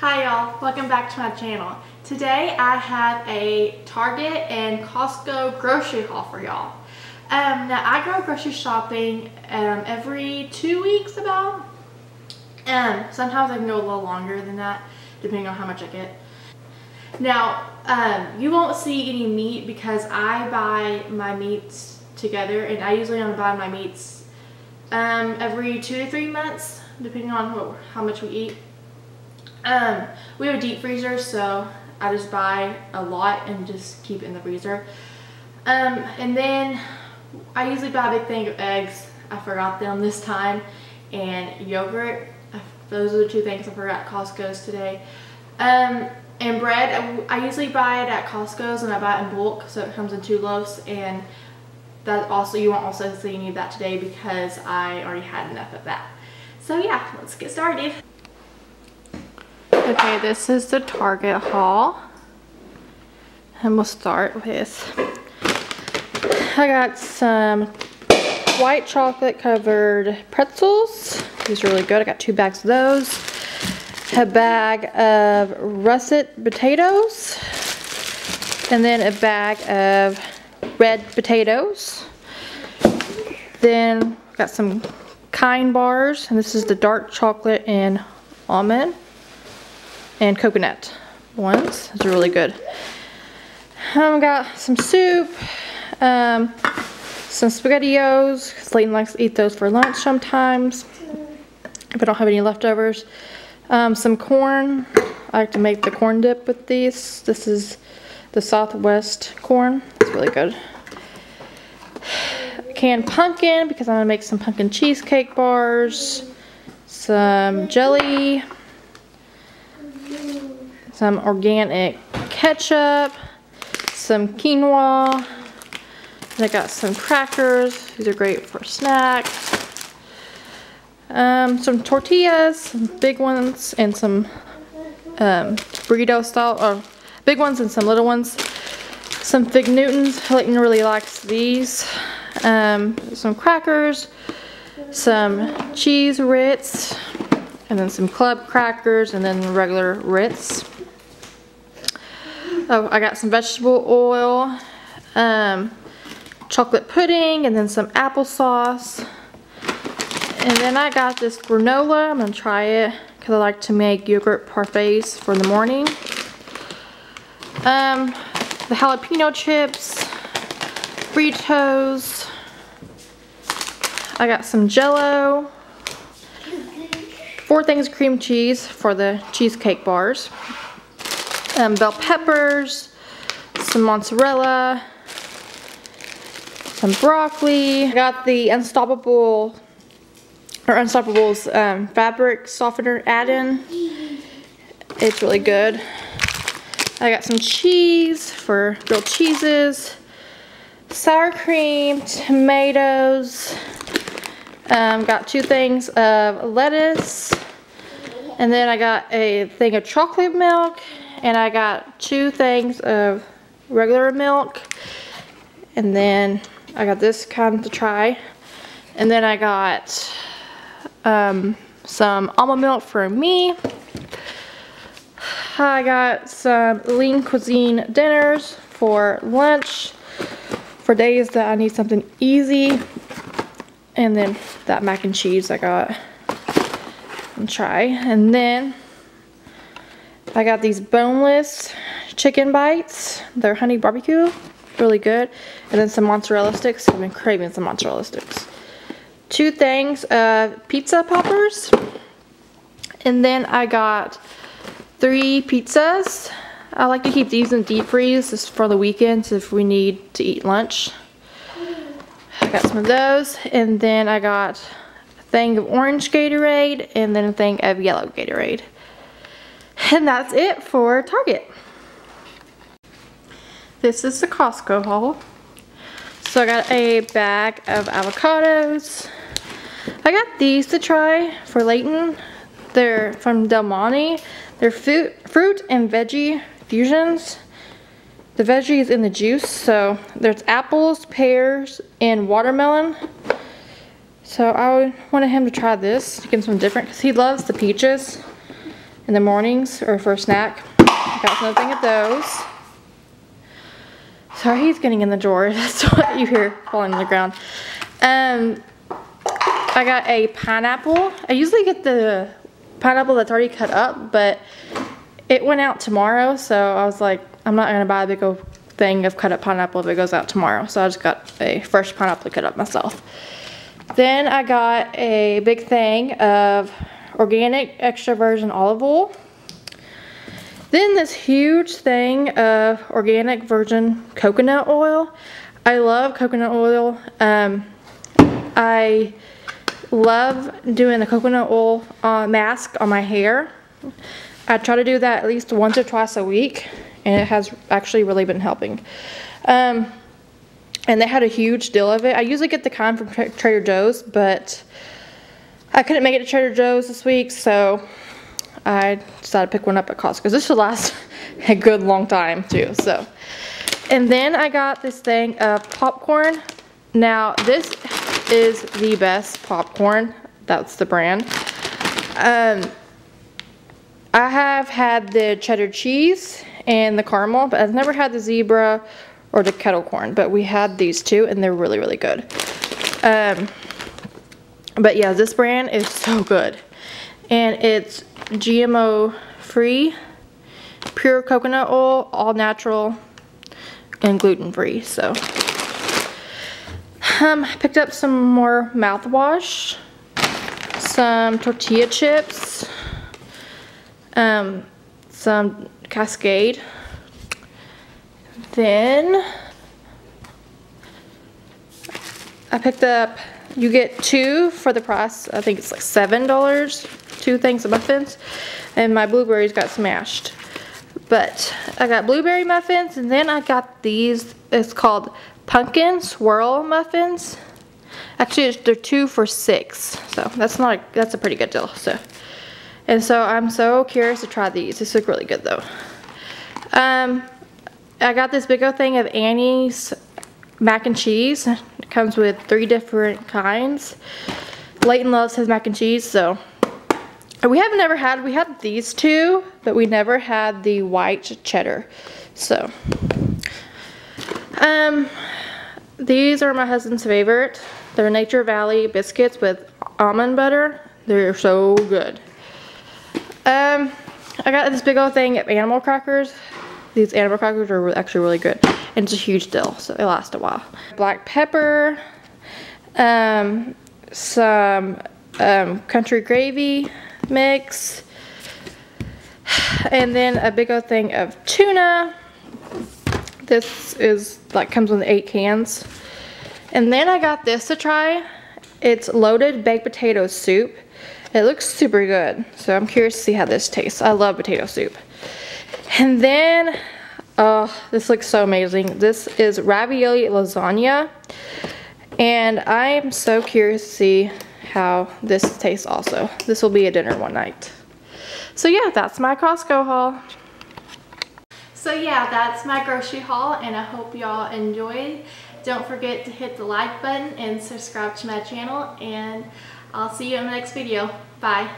Hi y'all, welcome back to my channel. Today I have a Target and Costco grocery haul for y'all. Um, now I go grocery shopping um, every two weeks about. Um, sometimes I can go a little longer than that depending on how much I get. Now, um, you won't see any meat because I buy my meats together and I usually only buy my meats um, every two to three months depending on what, how much we eat. Um, we have a deep freezer, so I just buy a lot and just keep it in the freezer. Um, and then I usually buy a big thing of eggs. I forgot them this time. And yogurt. Those are the two things I forgot Costco's today. Um, and bread, I, I usually buy it at Costco's and I buy it in bulk, so it comes in two loaves. And that also, you won't also see any of that today because I already had enough of that. So yeah, let's get started. Okay, this is the Target haul. And we'll start with, I got some white chocolate covered pretzels. These are really good. I got two bags of those. A bag of russet potatoes. And then a bag of red potatoes. Then got some Kind bars. And this is the dark chocolate and almond and coconut ones. Those are really good. Um, got some soup, um, some SpaghettiOs, because Layton likes to eat those for lunch sometimes, if I don't have any leftovers. Um, some corn. I like to make the corn dip with these. This is the Southwest corn. It's really good. Canned pumpkin, because I'm going to make some pumpkin cheesecake bars. Some jelly some organic ketchup, some quinoa, and I got some crackers. These are great for snacks. Um, some tortillas, some big ones, and some um, burrito style, or big ones and some little ones. Some Fig Newtons. Layton really likes these. Um, some crackers, some cheese Ritz, and then some club crackers, and then regular Ritz. I got some vegetable oil, um, chocolate pudding, and then some applesauce. And then I got this granola. I'm going to try it because I like to make yogurt parfaits for the morning. Um, the jalapeno chips, Fritos. I got some jello. Four things cream cheese for the cheesecake bars um, bell peppers, some mozzarella, some broccoli. I got the Unstoppable or Unstoppables um, fabric softener add-in. It's really good. I got some cheese for grilled cheeses, sour cream, tomatoes, um, got two things of lettuce, and then I got a thing of chocolate milk and I got two things of regular milk. And then I got this kind to try. And then I got um, some almond milk for me. I got some lean cuisine dinners for lunch for days that I need something easy. And then that mac and cheese I got and try. And then I got these boneless chicken bites. They're honey barbecue. Really good. And then some mozzarella sticks. I've been craving some mozzarella sticks. Two things of pizza poppers. And then I got three pizzas. I like to keep these in deep freeze just for the weekends if we need to eat lunch. I got some of those. And then I got a thing of orange Gatorade and then a thing of yellow Gatorade. And that's it for Target. This is the Costco haul. So I got a bag of avocados. I got these to try for Layton. They're from Del Monte. They're fruit, fruit and veggie fusions. The veggie is in the juice, so there's apples, pears, and watermelon. So I wanted him to try this, to get him some different, because he loves the peaches. In the mornings or for a snack. I Got another thing of those. Sorry, he's getting in the drawer. That's what you hear falling on the ground. Um, I got a pineapple. I usually get the pineapple that's already cut up, but it went out tomorrow, so I was like, I'm not gonna buy a big old thing of cut up pineapple if it goes out tomorrow. So I just got a fresh pineapple cut up myself. Then I got a big thing of organic extra virgin olive oil. Then this huge thing of organic virgin coconut oil. I love coconut oil. Um, I love doing the coconut oil uh, mask on my hair. I try to do that at least once or twice a week and it has actually really been helping. Um, and they had a huge deal of it. I usually get the kind from Trader Joe's, but I couldn't make it to Trader Joe's this week, so I decided to pick one up at Costco. This should last a good long time too, so. And then I got this thing of popcorn. Now, this is the best popcorn. That's the brand. Um, I have had the cheddar cheese and the caramel, but I've never had the zebra or the kettle corn, but we had these two and they're really, really good. Um, but yeah, this brand is so good. And it's GMO free, pure coconut oil, all natural, and gluten free, so. Um, I picked up some more mouthwash, some tortilla chips, um, some Cascade. Then I picked up, you get two for the price, I think it's like $7, two things of muffins, and my blueberries got smashed. But I got blueberry muffins, and then I got these, it's called pumpkin swirl muffins. Actually, they're two for six, so that's not, a, that's a pretty good deal, so. And so I'm so curious to try these. These look really good though. Um, I got this big old thing of Annie's mac and cheese. Comes with three different kinds. Layton loves his mac and cheese, so we have never had, we had these two, but we never had the white cheddar. So, um, these are my husband's favorite. They're Nature Valley biscuits with almond butter. They're so good. Um, I got this big old thing of animal crackers. These animal crackers are actually really good. And it's a huge deal, so they last a while. Black pepper, um, some um, country gravy mix, and then a big old thing of tuna. This is like comes with eight cans. And then I got this to try. It's loaded baked potato soup. It looks super good, so I'm curious to see how this tastes. I love potato soup. And then, oh, this looks so amazing. This is ravioli lasagna, and I am so curious to see how this tastes also. This will be a dinner one night. So yeah, that's my Costco haul. So yeah, that's my grocery haul, and I hope y'all enjoyed. Don't forget to hit the like button and subscribe to my channel, and I'll see you in the next video. Bye.